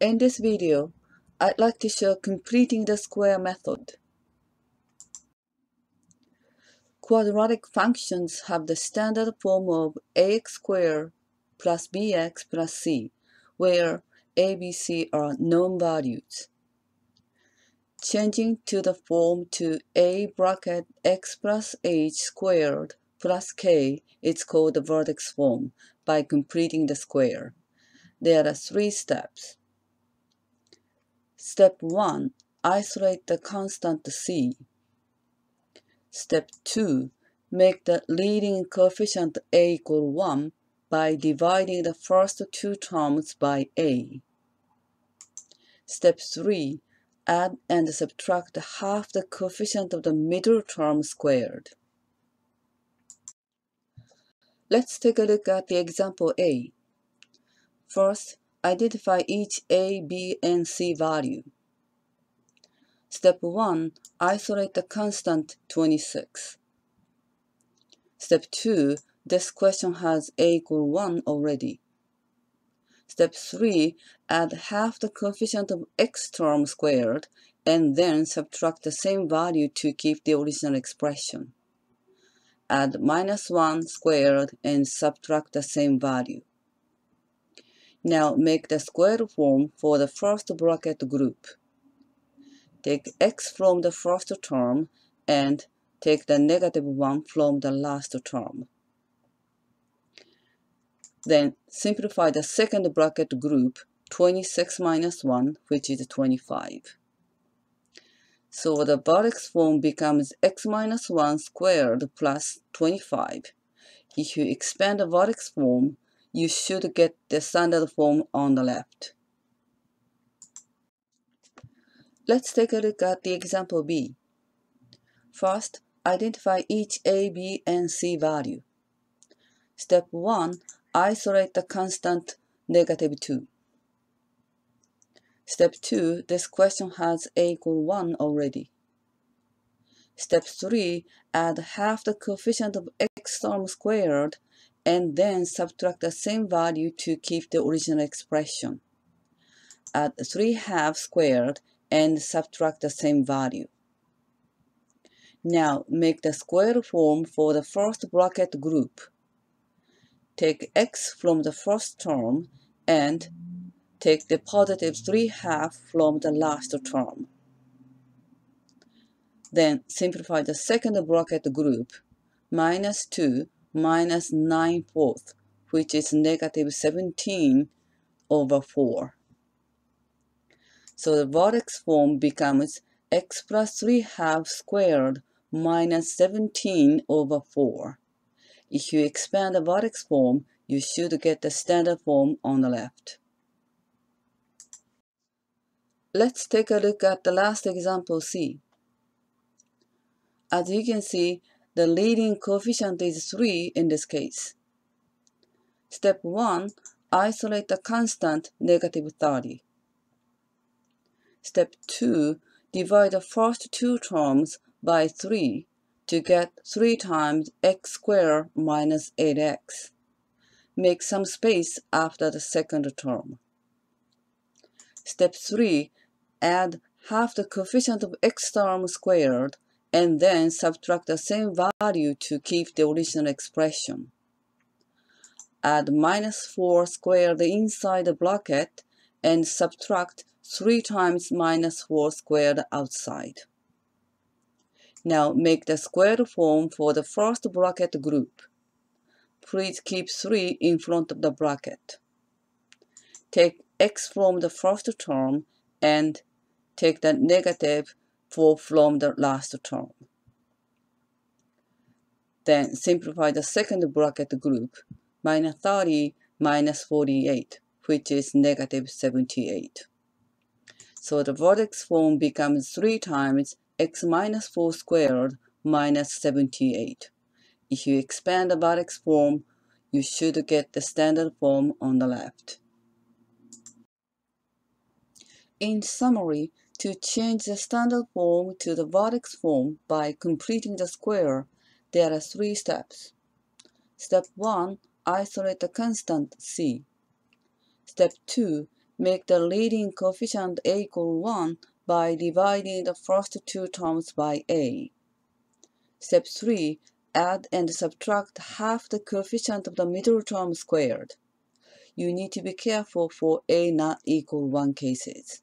In this video, I'd like to show completing the square method. Quadratic functions have the standard form of ax squared plus bx plus c, where a, b, c are known values. Changing to the form to a bracket x plus h squared plus k is called the vertex form by completing the square. There are three steps. Step 1. Isolate the constant c. Step 2. Make the leading coefficient a equal 1 by dividing the first two terms by a. Step 3. Add and subtract half the coefficient of the middle term squared. Let's take a look at the example A. First, identify each A, B, and C value. Step 1. Isolate the constant 26. Step 2. This question has A equal 1 already. Step 3. Add half the coefficient of x term squared and then subtract the same value to keep the original expression. Add minus 1 squared and subtract the same value. Now make the square form for the first bracket group. Take x from the first term and take the negative 1 from the last term. Then simplify the second bracket group 26 minus 1 which is 25. So the vertex form becomes x minus 1 squared plus 25. If you expand the vertex form, you should get the standard form on the left. Let's take a look at the example B. First, identify each A, B, and C value. Step 1. Isolate the constant negative 2. Step 2. This question has A equal 1 already. Step 3. Add half the coefficient of x term squared and then subtract the same value to keep the original expression. Add 3 halves squared and subtract the same value. Now make the square form for the first bracket group. Take x from the first term and take the positive 3 half from the last term. Then simplify the second bracket group, minus 2 minus 9 fourths, which is negative 17 over 4. So the vertex form becomes x plus 3 half squared minus 17 over 4. If you expand the vertex form, you should get the standard form on the left. Let's take a look at the last example C. As you can see, the leading coefficient is 3 in this case. Step 1. Isolate the constant negative 30. Step 2. Divide the first two terms by 3 to get 3 times x squared minus 8x. Make some space after the second term. Step 3. Add half the coefficient of x term squared and then subtract the same value to keep the original expression. Add minus 4 squared inside the bracket and subtract 3 times minus 4 squared outside. Now make the square form for the first bracket group. Please keep 3 in front of the bracket. Take x from the first term and take the negative 4 from the last term. Then simplify the second bracket group, minus 30 minus 48, which is negative 78. So the vertex form becomes 3 times x minus 4 squared minus 78. If you expand the vertex form, you should get the standard form on the left. In summary, to change the standard form to the vertex form by completing the square, there are three steps. Step 1. Isolate the constant c. Step 2. Make the leading coefficient a equal 1 by dividing the first two terms by a. Step 3. Add and subtract half the coefficient of the middle term squared. You need to be careful for a not equal 1 cases.